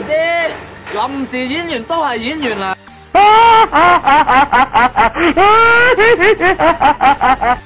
啲，临时演员都系演员啦。